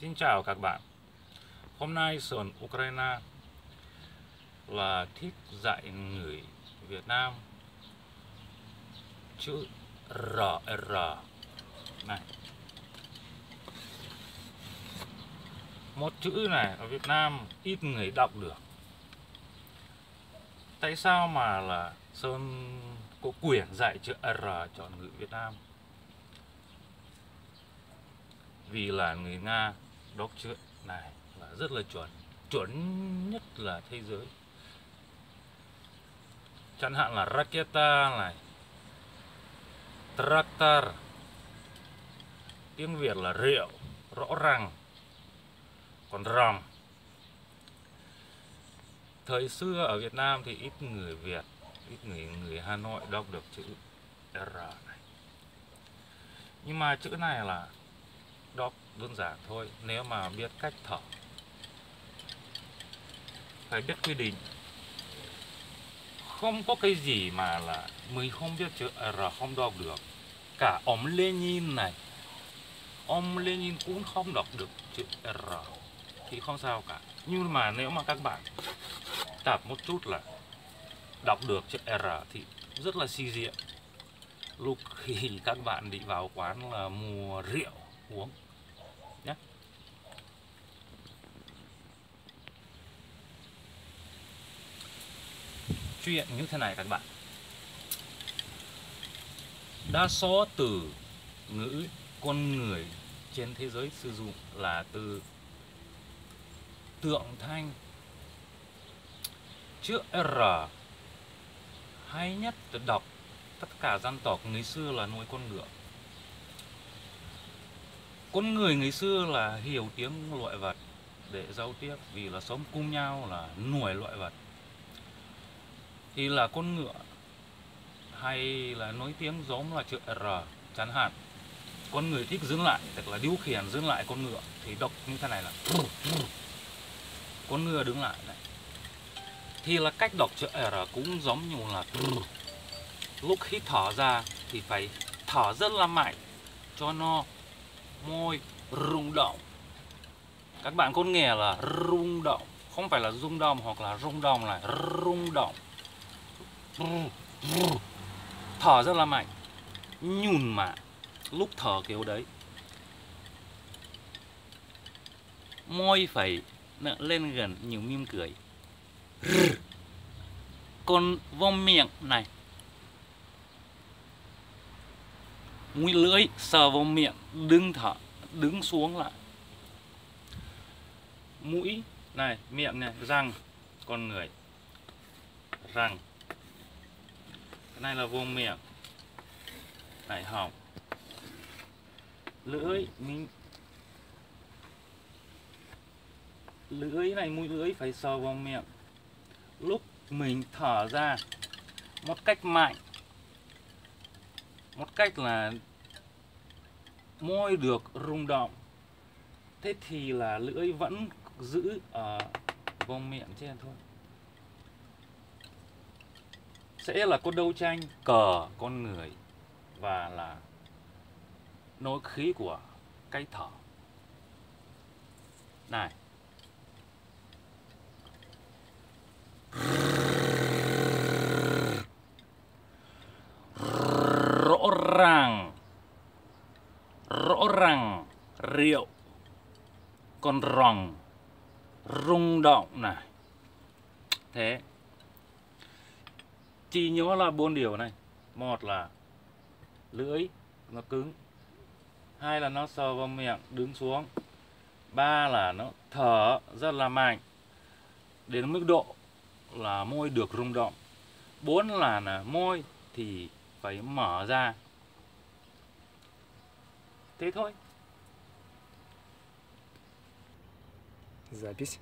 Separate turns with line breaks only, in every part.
Xin chào các bạn. Hôm nay Sơn Ukraine là thích dạy người Việt Nam, chữ R R này. Một chữ này ở Việt Nam ít người đọc được. Tại sao mà là Sơn có quyền dạy chữ R cho người Việt Nam? Vì là người Nga đốc chữ này, là rất là chuẩn. Chuẩn nhất là thế giới. Chẳng hạn là raketa này tractor tiếng Việt là rượu, rõ ràng. Còn ròm thời xưa ở Việt Nam thì ít người Việt, ít người người Hà Nội đọc được chữ R này. Nhưng mà chữ này là đọc đơn giản thôi, nếu mà biết cách thở. Phải biết quy định. Không có cái gì mà là mình không biết chữ R không đọc được. Cả ông Lenin này ông Lenin cũng không đọc được chữ R, thì không sao cả. Nhưng mà nếu mà các bạn tập một chút là đọc được chữ R thì rất là si diện lúc khi các bạn đi vào quán là mua rượu uống nhé chuyện như thế này các bạn. Đa số từ ngữ con người trên thế giới sử dụng là từ tượng thanh. Chữ R hay nhất để đọc, tất cả dân tộc người xưa là nuôi con ngựa. Con người ngày xưa là hiểu tiếng loại vật để giao tiếp, vì là sống cùng nhau là nuôi loại vật thì là con ngựa, hay là nói tiếng giống là chữ R chẳng hạn con người thích dừng lại, tức là điều khiển dừng lại con ngựa, thì đọc như thế này là con ngựa đứng lại này. Thì là cách đọc chữ R cũng giống như là lúc hít thở ra thì phải thở rất là mạnh cho nó môi rung động. Các bạn có nghe là rung động, không phải là rung động hoặc là rung động là rung động thở rất là mạnh. Nhùn mà. Lúc thở kiểu đấy. Môi phải lên gần nhiều mỉm cười. Còn vòng miệng này. Mũi lưỡi, sờ vào miệng, đứng thở, đứng xuống lại. Mũi này, miệng này, răng, con người. Răng này là vùng miệng. Đại họng lưỡi, mình lưỡi này, mũi lưỡi phải sờ vào miệng. Lúc mình thở ra, một cách mạnh, một cách là môi được rung động. Thế thì là lưỡi vẫn giữ ở vòng miệng trên thôi sẽ là con đấu tranh cờ con người và là nối khí của cái thở. Này. Rõ ràng rõ ràng rượu con ròng rung động này. Thế chỉ nhớ là bốn điều này một là lưỡi nó cứng hai là nó sờ vào miệng đứng xuống ba là nó thở rất là mạnh đến mức độ là môi được rung động bốn là, là môi thì phải mở ra thế thôi
Запись.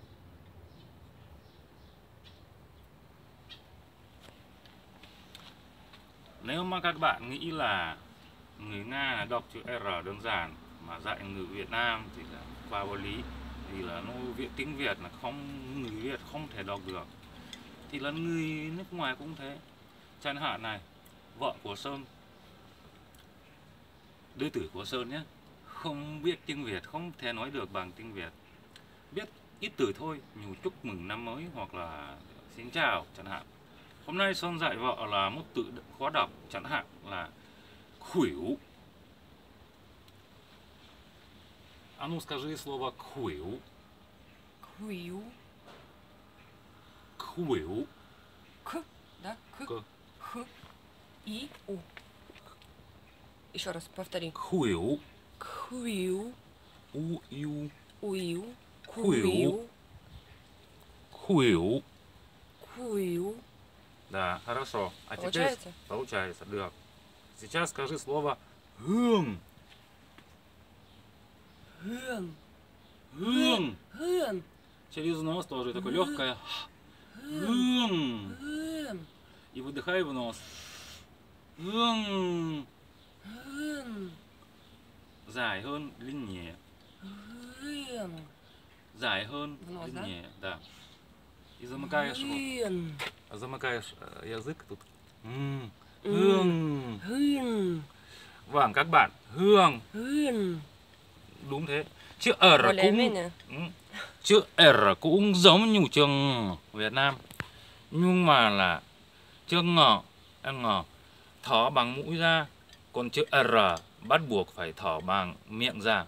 Nếu mà các bạn nghĩ là người Nga đọc chữ R đơn giản mà dạy người Việt Nam thì là qua vô lý vì là nó viện tiếng Việt là không người Việt không thể đọc được thì là người nước ngoài cũng thế chẳng hạn này vợ của Sơn đứa tử của Sơn nhé không biết tiếng Việt, không thể nói được bằng tiếng Việt. Biết ít từ thôi, như chúc mừng năm mới hoặc là xin chào chẳng hạn. Hôm nay Sơn dạy vợ là một từ khó đọc chẳng hạn là khuỷu. А ну скажи слово кхуил.
Квил.
Кхуил.
К, да? К,
К.
Х, И, У. Еще раз повтори.
Кхуил.
Квил,
У, ю.
уил,
Квил. Кхуил.
квил.
Да, хорошо. А теперь
Получается?
получается, да. Сейчас скажи слово гм.
Ген,
Гм.
ген,
Через нос тоже такое
Гм.
легкое. Гм.
ген,
И выдыхай в нос. Гм.
ген,
Dài hơn, длиннее.
ген,
Dài hơn,
В нос, да?
длиннее. Да. И замыкаешь рот.
ген,
Замыкаешь э, язык тут. М.
М.
Hương.
ген,
Vâng các bạn, hương.
ген.
Đúng thế. Chữ R cũng
Более-менее.
Ừ. Chữ R cũng giống như trường Việt Nam Nhưng mà là chữ ngọ ngọ thở bằng mũi ra Còn chữ R bắt buộc phải thở bằng miệng ra